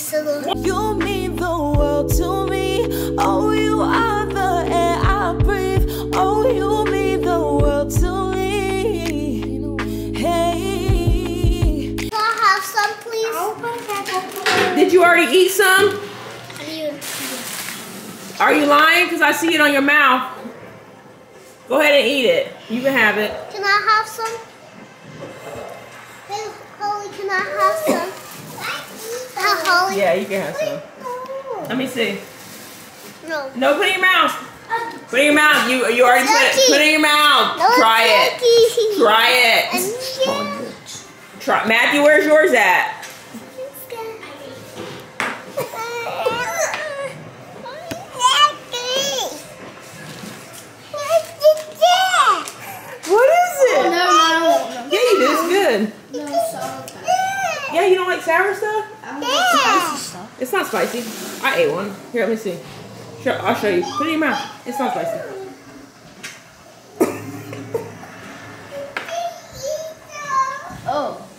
babysitter. You mean the world to me. Oh, you are the air I breathe. Oh, you mean the world to me. Hey. Can I have some, please? Did you already eat some? Are you lying? Because I see it on your mouth. Go ahead and eat it. You can have it. Can I have some? Hey, Holly, can I have some? Hi, Holly. Yeah, you can have some. Let me see. No. No, put it in your mouth. Put it in your mouth. You you already put it. Put it in your mouth. No, Try it. it. Try it. Try. Matthew, where's yours at? What is it? No, I don't. Yeah, you did. It's good. No, no, sorry. Yeah, you don't like sour stuff? I don't spicy stuff. It's not spicy. I ate one. Here, let me see. Sure, I'll show you. Put it in your mouth. It's not spicy. Oh,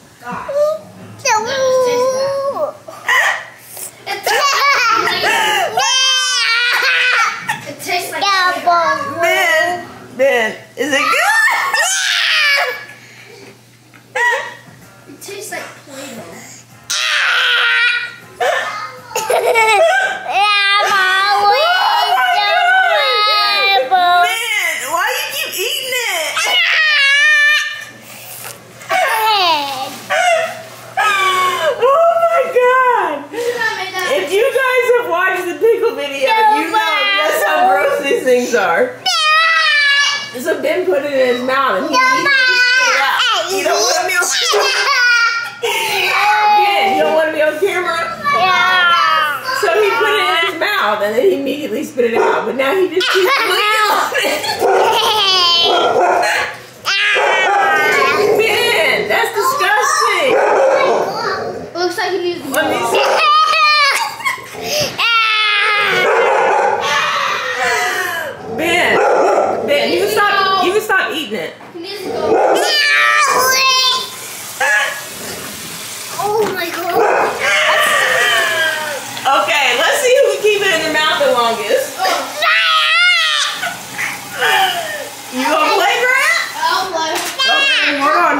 these are. So Ben put it in his mouth and he spit it out. You don't want to be on Ben, you don't want to be on camera? So he put it in his mouth and then he immediately spit it out. But now he just keeps licking on it. Ben, that's disgusting. Looks like it needs Let me see. Ben, Ben, you can stop. You can stop eating it. It needs to go. Oh my god. Okay, let's see who can keep it in their mouth the longest. You gonna play, Grant? Oh, my. Okay, hold on.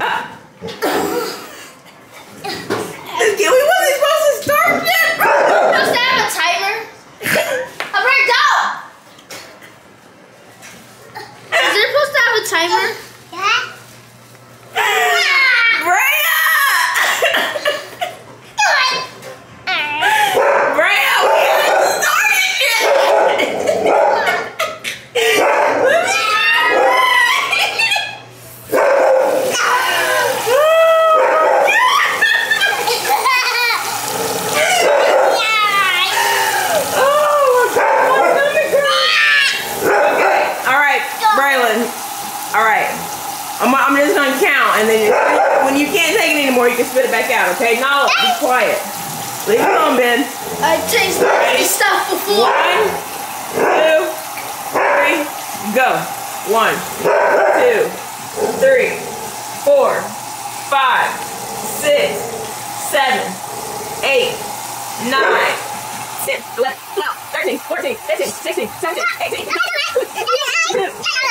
Ah. Can we wasn't supposed to start yet? Does that have a timer? I'm right down. Is it supposed to have a timer? Brea! Brea, we haven't started Oh, Okay, all right, Braylon. All right. I'm, I'm just gonna count, and then when you can't take it anymore, you can spit it back out. Okay? Now be quiet. Leave it alone, Ben. I tasted this stuff before. One, two, three, go. One, two, three, four, five, six, seven, eight, nine, ten, eleven, twelve, thirteen, fourteen, fifteen, sixteen, seventeen, eighteen,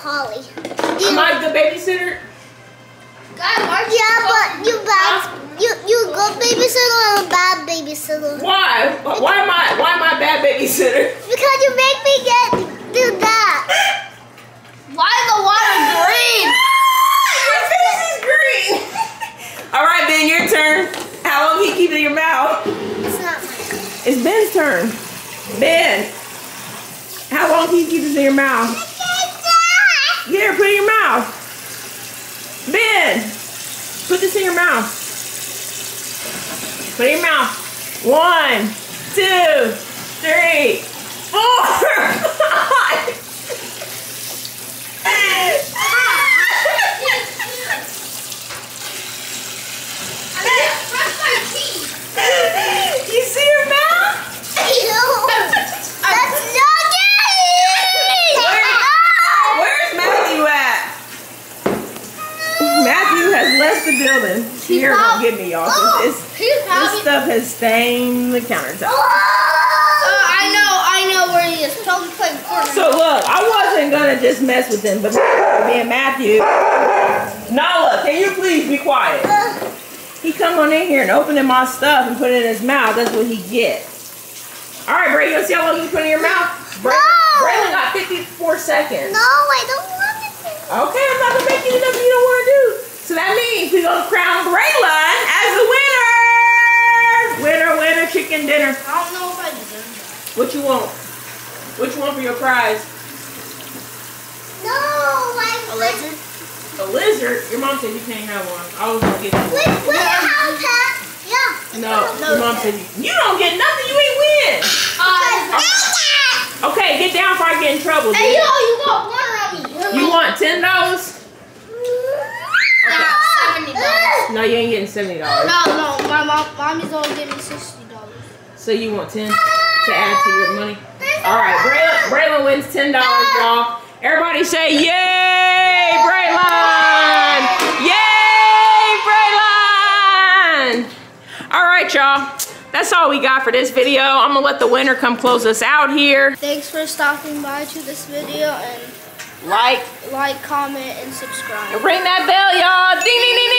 Holly. Am I a good babysitter? God, why Yeah, but you bad. You you good babysitter or a bad babysitter? Why? Why am I? Why am I a bad babysitter? Because you make me get do that. Why the water green? Your face is green. All right, Ben, your turn. How long can you keep it in your mouth? It's not mine. It's Ben's turn. Ben. How long can you keep this in your mouth? Here, put it in your mouth. Ben, put this in your mouth. Put it in your mouth. One, two, three, four, five. you see your mouth? That's not Where's Matthew at? Matthew has left the building. Me, y'all. 'cause This, this stuff has stained the countertop. Uh, I know, I know where he is. Fortnite. So look, I wasn't gonna just mess with him, but me and Matthew. Nala, can you please be quiet? He come on in here and opening my stuff and put it in his mouth. That's what he get. All right, Bray, you see how long you put in your mouth? Bray, No. Braylon got 54 seconds. No, I don't want it. Okay, I'm not gonna make you do nothing you don't want to do. So that means we're gonna crown Braylon as the winner. Winner, winner, chicken dinner. I don't know if I deserve What you want? What you want for your prize? No, I. A lizard? A lizard? Your mom said you can't have one. I was gonna get you Wait, one. wait, how cat? Yeah. No, No, your mom said you, you don't get nothing. You ain't win. Uh, Okay, get down before I get in trouble. hey, yo, you got one around me. You want ten dollars? No, you ain't getting seventy dollars. No, no, my mom, mommy's only getting sixty dollars. So you want ten to add to your money? All right, Braylon, Braylon wins ten dollars, ah! y'all. Everybody say yay, Braylon! Yay, Braylon! All right, y'all. That's all we got for this video. I'm gonna let the winner come close us out here. Thanks for stopping by to this video and Like like, comment, and subscribe. and ring that bell, y'all. Ding, ding, ding,